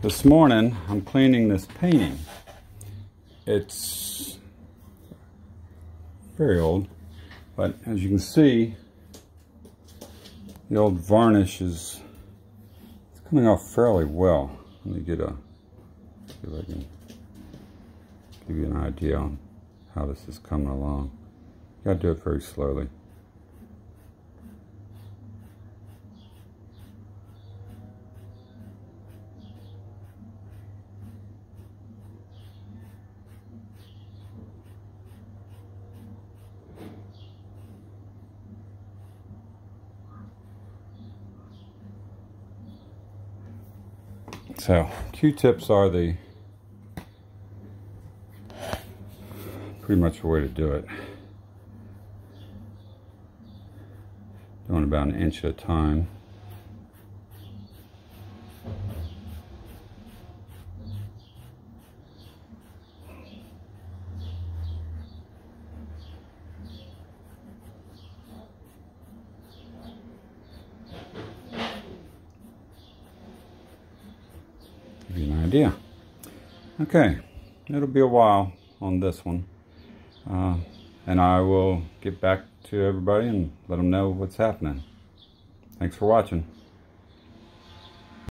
This morning, I'm cleaning this painting. It's very old, but as you can see, the old varnish is coming off fairly well. Let me get a, see if I can give you an idea on how this is coming along. You gotta do it very slowly. So Q-tips are the pretty much the way to do it. Doing about an inch at a time. Give you an idea. Okay, it'll be a while on this one. Uh, and I will get back to everybody and let them know what's happening. Thanks for watching.